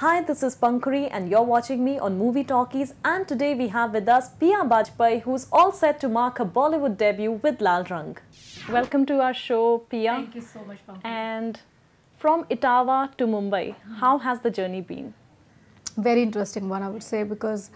Hi, this is Pankhurie and you're watching me on Movie Talkies and today we have with us Pia Bajpai who's all set to mark her Bollywood debut with Laal Rang. Welcome to our show, Pia. Thank you so much, Pankaj. And from Etawah to Mumbai, how has the journey been? Very interesting one, I would say, because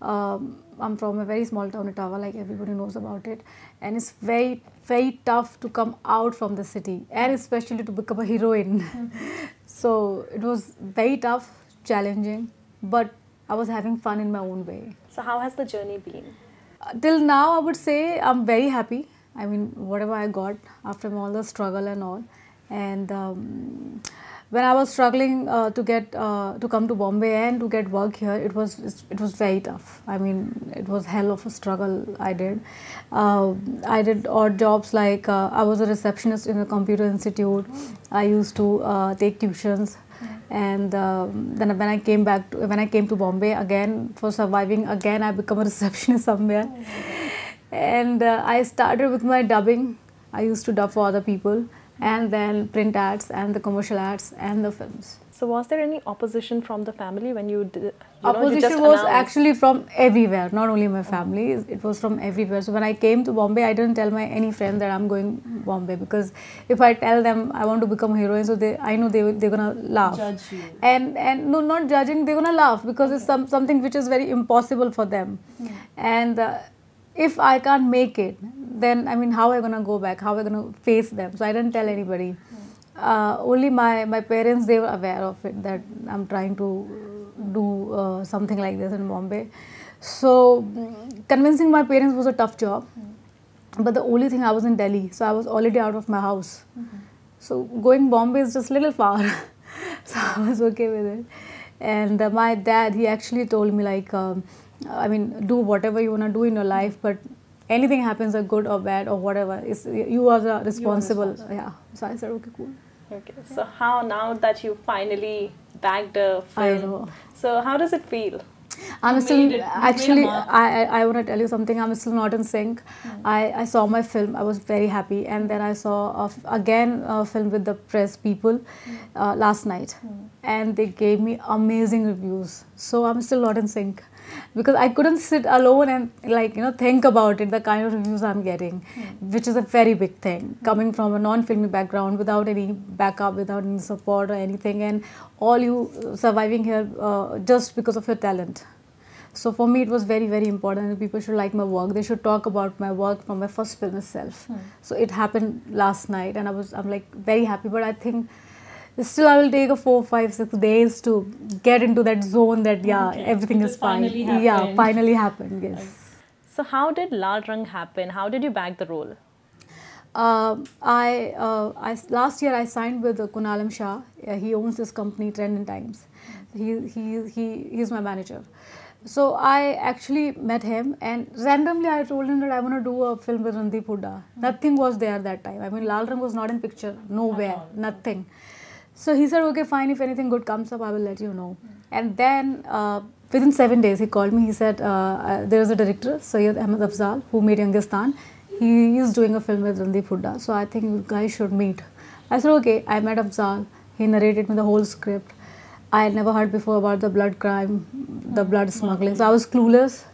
um, I'm from a very small town, Etawah, like everybody knows about it, and it's very, very tough to come out from the city, and especially to become a heroine. so it was very tough, challenging, but I was having fun in my own way. So, how has the journey been? Uh, till now, I would say I'm very happy. I mean, whatever I got after all the struggle and all, and. Um, when I was struggling uh, to get uh, to come to Bombay and to get work here, it was it was very tough. I mean, it was hell of a struggle. I did. Uh, I did odd jobs like uh, I was a receptionist in a computer institute. I used to uh, take tuitions, and um, then when I came back to, when I came to Bombay again for surviving again, I become a receptionist somewhere, and uh, I started with my dubbing. I used to dub for other people and then print ads and the commercial ads and the films. So was there any opposition from the family when you did? You opposition know, was announced? actually from everywhere, not only my family. It was from everywhere. So when I came to Bombay, I didn't tell my any friend that I'm going Bombay because if I tell them I want to become a heroine, so they I know they they're gonna laugh. Judge you. And and no, not judging. They're gonna laugh because okay. it's some something which is very impossible for them. Hmm. And uh, if I can't make it, then I mean, how am I gonna go back? How am I gonna face them? So I didn't tell anybody. Uh, only my my parents they were aware of it that I'm trying to do uh, something like this in Bombay. So convincing my parents was a tough job. But the only thing I was in Delhi, so I was already out of my house. Mm-hmm. So going Bombay is just a little far. so I was okay with it. And uh, my dad, he actually told me like. Um, I mean, do whatever you want to do in your life, but anything happens, or good or bad or whatever, is you are responsible. responsible. Yeah. So I said, okay, cool. Okay. So how now that you finally bagged a film, so how does it feel? I'm still it, actually. I I, I want to tell you something. I'm still not in sync. Mm. I, I saw my film. I was very happy, and then I saw again a film with the press people mm. uh, last night, mm. and they gave me amazing reviews. So I'm still not in sync because I couldn't sit alone and like you know think about it the kind of reviews I'm getting mm. which is a very big thing mm. coming from a non-filmy background without any backup without any support or anything and all you surviving here uh, just because of your talent so for me it was very very important people should like my work they should talk about my work from my first film itself mm. so it happened last night and I was I'm like very happy but I think still I will take a four, five, six days to get into that zone that yeah okay. everything is fine. Yeah, finally happened. Yes. So how did Laal Rang happen? How did you bag the role? Uh, I, uh, I last year I signed with uh, Kunalam Shah. he owns this company Trend and Times. He he he he's my manager. So I actually met him and randomly I told him that I want to do a film with Randeep Hooda. Mm -hmm. Nothing was there that time. I mean Laal Rang was not in picture, nowhere, nothing. So he said, okay, fine, if anything good comes up, I will let you know. And then uh, within seven days, he called me. He said, uh, uh there is a director, Syed Ahmed Afzal, who made Youngistan. He is doing a film with Randeep Hooda, so I think you guys should meet. I said, okay, I met Afzal. He narrated me the whole script. I had never heard before about the blood crime, the blood smuggling. So I was clueless.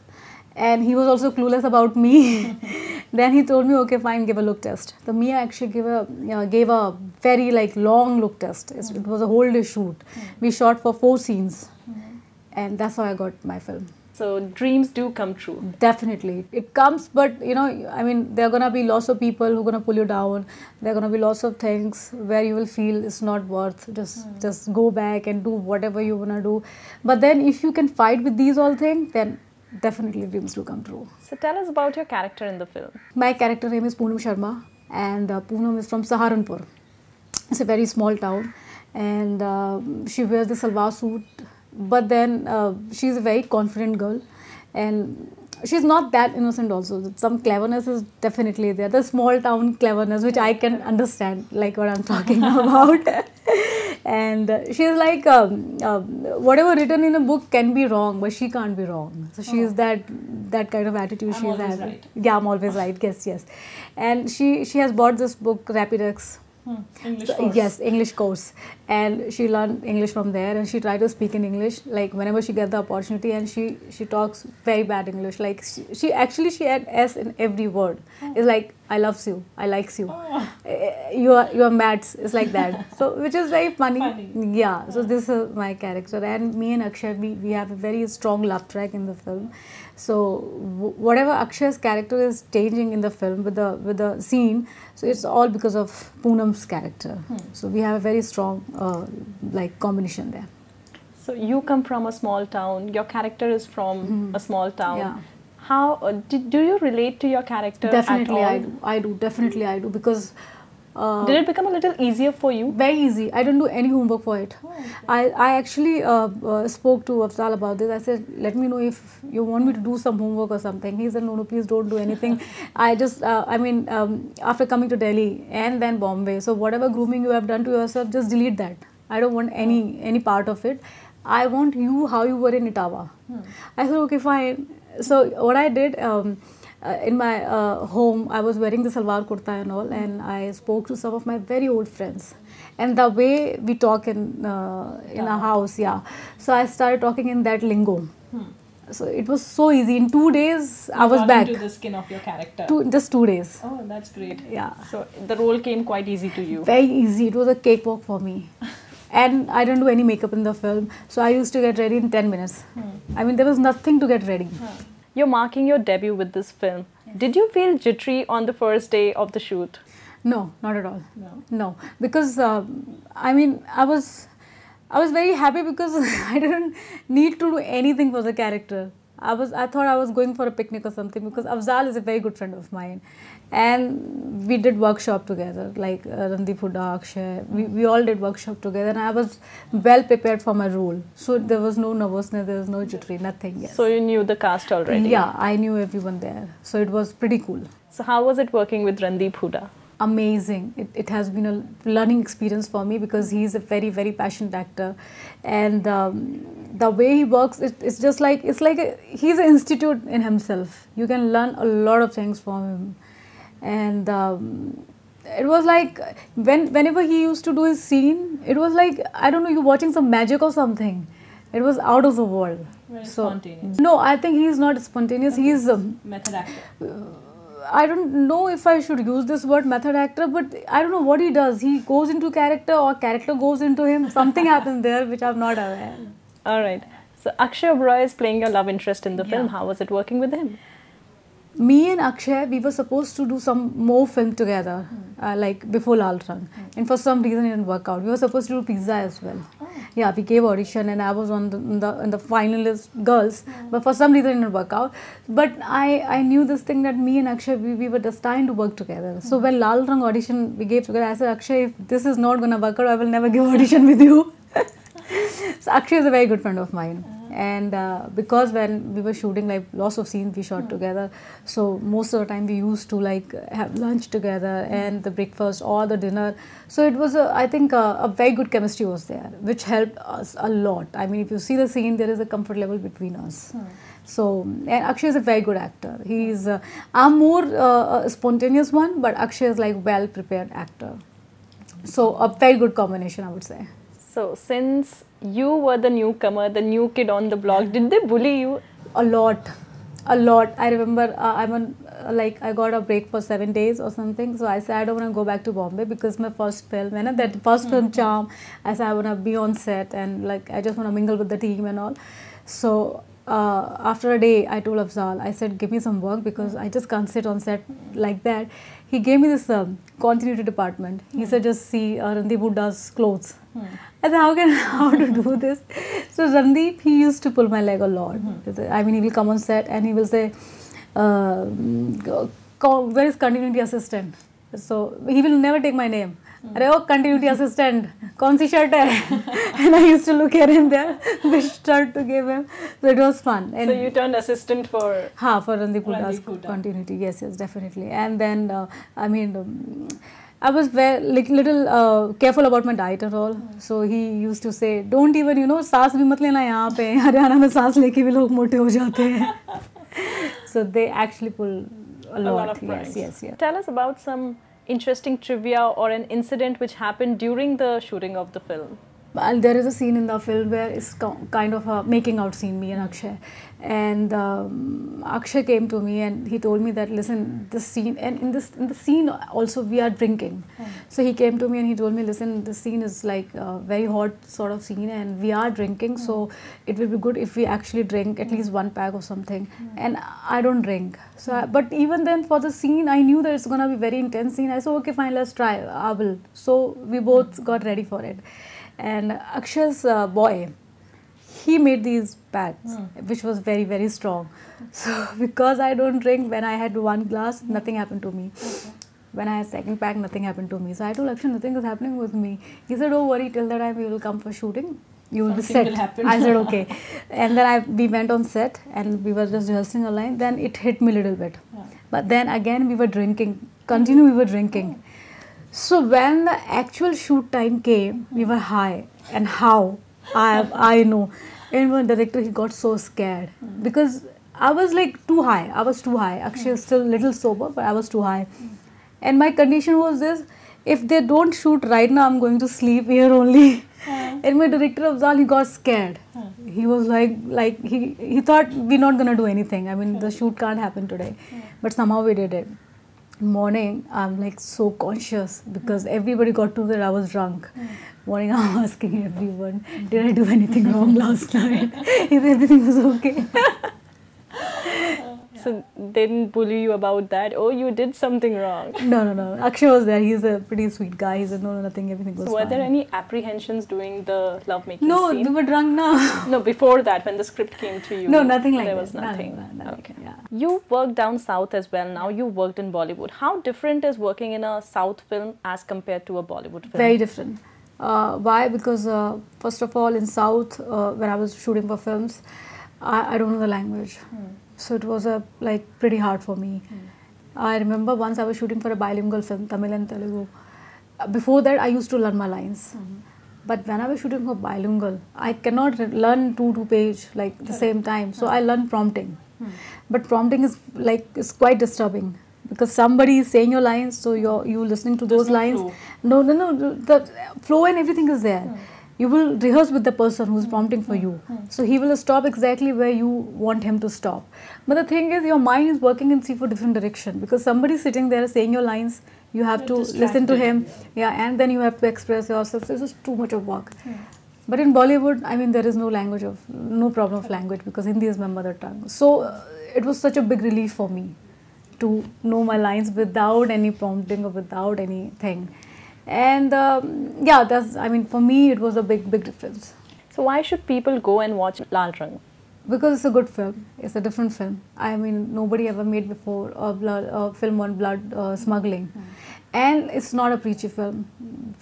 And he was also clueless about me. Then he told me, okay, fine, give a look test. The Mia actually gave a uh, gave a very like long look test. Mm. It was a whole day shoot. We shot for four scenes, and that's how I got my film. So dreams do come true. Definitely, it comes, but you know, I mean, there are gonna be lots of people who are gonna pull you down. There are gonna be lots of things where you will feel it's not worth. Just mm. just go back and do whatever you wanna do. But then, if you can fight with these all things, then definitely dreams do come true. So tell us about your character in the film. My character name is Poonam Sharma and uh, Poonam is from Saharanpur. It's a very small town and uh, she wears the salwar suit but then uh, she's a very confident girl and she's not that innocent also some cleverness is definitely there the small town cleverness which i can understand like what i'm talking about and she's like um, uh, whatever written in a book can be wrong but she can't be wrong so she's oh. that that kind of attitude she's having right. yeah i'm always right yes yes and she she has bought this book rapidex English So, course. yes, English course, and she learned English from there, and she tried to speak in English like whenever she gets the opportunity, and she she talks very bad English. Like she, she actually she had S in every word. It's like I loves you, I likes you, Oh, Eh, you are you are mads. It's like that. So which is very funny. Funny. Yeah. So this is my character, and me and Akshay we, we have a very strong love track in the film. So w- whatever Akshay's character is changing in the film with the with the scene, so it's all because of Poonam's character. So we have a very strong uh, like combination there. So you come from a small town. Your character is from a small town. Yeah. How uh, did, do you relate to your character Definitely? I do. I do. Definitely, I do because. Uh, Did it become a little easier for you? Very easy. I don't do any homework for it. I, I actually uh, uh, spoke to Afzal about this. I said, let me know if you want me to do some homework or something. He said, no, no, please don't do anything. I just, uh, I mean, um, after coming to Delhi and then Bombay, so whatever grooming you have done to yourself, just delete that. I don't want any any part of it. I want you how you were in Etawah. I said, okay, fine. So what I did. Um, uh, in my uh, home, I was wearing the salwar kurta and all, and I spoke to some of my very old friends. And the way we talk in uh, in a house, yeah. So I started talking in that lingo. So it was so easy. In two days, I was back. into the skin of your character. Two, just two days. Oh, that's great. Yeah. So the role came quite easy to you. Very easy. It was a cakewalk for me. And I didn't do any makeup in the film. So I used to get ready in 10 minutes. I mean, there was nothing to get ready. You're marking your debut with this film. Did you feel jittery on the first day of the shoot? No, not at all. No. No, because um, I mean, I was, I was very happy because I didn't need to do anything for the character. I was, I thought I was going for a picnic or something because Afzal is a very good friend of mine, and we did workshop together. Like uh, Randeep Hooda, Akshay, we, we all did workshop together, and I was well prepared for my role. So there was no nervousness, there was no jittery, nothing. Yes. So you knew the cast already. yeah, I knew everyone there, so it was pretty cool. So how was it working with Randeep Hooda? amazing. It, it has been a learning experience for me because he's a very very passionate actor, and um, the way he works, it, it's just like it's like a, he's an institute in himself. You can learn a lot of things from him, and. Um, it was like when whenever he used to do his scene, it was like I don't know, you're watching some magic or something. It was out of the world. Very so spontaneous. no, I think he's not spontaneous. He's um, Method actor. I don't know if I should use this word method actor, but I don't know what he does. He goes into character or character goes into him. Something happens there which I'm not aware. All right. So Akshay Oberoi is playing your love interest in the film. How was it working with him? Me and Akshay, we were supposed to do some more film together, hmm. uh, like before Laal Rang. Hmm. And for some reason, it didn't work out. We were supposed to do Pizza as well. Oh. Yeah, we gave audition and I was on the, in the, in the finalist girls, hmm. but for some reason, it didn't work out. But I, I knew this thing that me and Akshay, we, we were destined to work together. So when Laal Rang audition we gave together, I said, Akshay, if this is not going to work out, I will never give audition with you. so Akshay is a very good friend of mine. And uh, because when we were shooting like lots of scenes we shot together, so most of the time we used to like have lunch together and the breakfast or the dinner. So it was a, I think a, a very good chemistry was there, which helped us a lot. I mean, if you see the scene, there is a comfort level between us. So and Akshay is a very good actor. He's uh, I'm more uh, a spontaneous one, but Akshay is like well prepared actor. So a very good combination, I would say. So since you were the newcomer, the new kid on the block, did they bully you? a lot. A lot. I remember uh, i'm on uh, like i got a break for seven days or something. So i said i don't want to go back to bombay because my first film and that first film charm i said i want to be on set and like i just want to mingle with the team and all. So uh, after a day i told afzal i said give me some work because i just can't sit on set like that he gave me this um, continuity department he said just see uh, randeep Huda's clothes I said, how can how to do this? So Randeep, he used to pull my leg a lot. I mean, he will come on set and he will say, uh, go- co- "Where is continuity assistant?" So he will never take my name. अरे ओ continuity assistant कौन सी shirt है and I used to look at him there which start to give him. So it was fun. And so you turned assistant for ha for Randeep Hooda's continuity. Yes, yes, definitely. And then uh, I mean. Um, I was very like, little uh, careful about my diet at all. Mm. So he used to say, "Don't even you know सांस भी मत लेना pe. पे हरियाणा में सांस लेके भी लोग मोटे हो so they actually pull a, a lot. lot of yes, yes, yes. Tell us about some interesting trivia or an incident which happened during the shooting of the film. And there is a scene in the film where it's kind of a making out scene, me and Akshay. And um, Akshay came to me and he told me that listen, this scene and in this in the scene also we are drinking. Mm. So he came to me and he told me, listen, this scene is like a very hot sort of scene and we are drinking, mm. so it will be good if we actually drink at mm. least one pack or something. And I don't drink. So, I, but even then for the scene, I knew that it's gonna be very intense scene. I said, okay, fine, let's try. I will. So we both got ready for it and Akshay's uh, boy, he made these packs, mm. which was very very strong. So because I don't drink, when I had one glass, nothing happened to me. Okay. When I had second pack, nothing happened to me. So I told Akshay, nothing is happening with me. He said, don't worry, till the time we will come for shooting, you will Something be set. Will I said okay, and then I we went on set and we were just rehearsing a line. Then it hit me a little bit, yeah. but then again we were drinking. Continue, we were drinking. Oh. So when the actual shoot time came, we were high, and how I I know. And one director he got so scared because I was like too high. I was too high. Actually, still a little sober, but I was too high. And my condition was this: if they don't shoot right now, I'm going to sleep here only. and my director of Afzal, he got scared. He was like, like he he thought we're not gonna do anything. I mean, the shoot can't happen today, but somehow we did it morning i'm like so conscious because everybody got to that i was drunk. Mm. morning i'm asking everyone did i do anything wrong last night? If everything was okay So they didn't bully you about that. Oh, you did something wrong. No, no, no. Akshay was there. He's a pretty sweet guy. He said, no, no, nothing. Everything was. So were fine. there any apprehensions during the lovemaking no, scene? No, they were drunk now. no, before that, when the script came to you. No, nothing like there that. was nothing. nothing, nothing okay. Yeah. You worked down south as well. Now you worked in Bollywood. How different is working in a south film as compared to a Bollywood film? Very different. Uh, why? Because uh, first of all, in South, uh, when I was shooting for films, I, I don't know the language. Hmm. So it was a like pretty hard for me. Mm. I remember once I was shooting for a bilingual film, Tamil and Telugu. Before that, I used to learn my lines. Mm-hmm. But when I was shooting for bilingual, I cannot learn two two page like the same time. So I learned prompting. Mm. But prompting is like is quite disturbing because somebody is saying your lines, so you're you listening to those lines. No, no, no. The flow and everything is there. Mm you will rehearse with the person who's prompting for hmm. you. Hmm. So he will stop exactly where you want him to stop. But the thing is, your mind is working in three for different direction because somebody is sitting there saying your lines. You have You're to listen to him, yeah, and then you have to express yourself. So it's just too much of work. Hmm. But in Bollywood, I mean, there is no language of no problem of language because Hindi is my mother tongue. So uh, it was such a big relief for me to know my lines without any prompting or without anything and um, yeah that's i mean for me it was a big big difference. So why should people go and watch Laal Rang? Because it's a good film. It's a different film. I mean nobody ever made before a, blood, a film on blood uh, smuggling. Mm. and it's not a preachy film.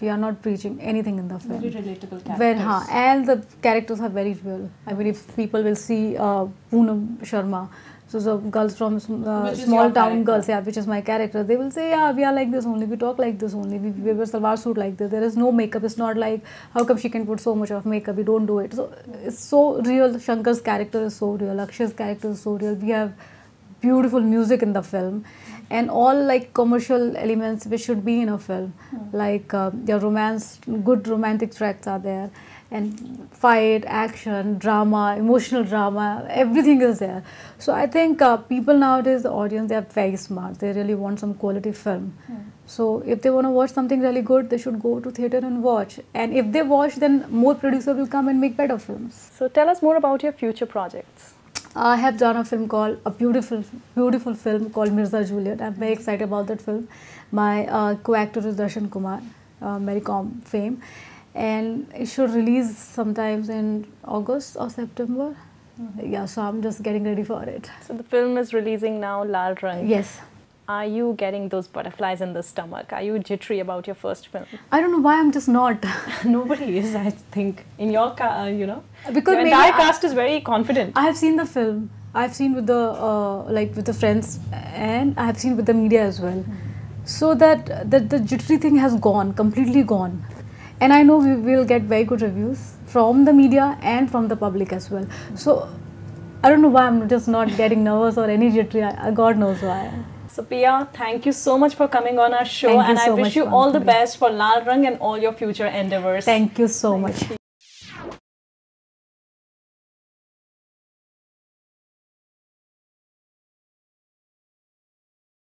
We are not preaching anything in the film. very relatable characters. very, huh, and the characters are very real. I mean if people will see uh, poonam sharma so girls from uh, small town girls, yeah, which is my character, they will say, yeah, we are like this only, we talk like this only, we, we wear salwar suit like this. There is no makeup. It's not like how come she can put so much of makeup? We don't do it. So it's so real. Shankar's character is so real. Akshay's character is so real. We have beautiful music in the film and all like commercial elements which should be in a film mm. like uh, the romance good romantic tracks are there and fight, action, drama, emotional drama, everything is there. So I think uh, people nowadays, the audience, they are very smart. They really want some quality film. Mm. So if they want to watch something really good, they should go to theater and watch. And if they watch, then more producers will come and make better films. So tell us more about your future projects. I have done a film called a beautiful, beautiful film called Mirza Juliet. I'm very excited about that film. My uh, co-actor is Darshan Kumar, uh, Mary fame and it should release sometimes in August or September. Mm -hmm. Yeah, so I'm just getting ready for it. So the film is releasing now, Laal Rang. Yes. Are you getting those butterflies in the stomach? Are you jittery about your first film? I don't know why I'm just not. Nobody is, I think. In your, uh, you know, because the entire cast is very confident. I have seen the film. I've seen with the uh, like with the friends, and I have seen with the media as well. Mm. So that that the jittery thing has gone completely gone and I know we will get very good reviews from the media and from the public as well. So I don't know why I'm just not getting nervous or any jittery. God knows why. So Pia, thank you so much for coming on our show Thank and I so wish you all the best for Laal Rang and all your future endeavors. Thank you so much.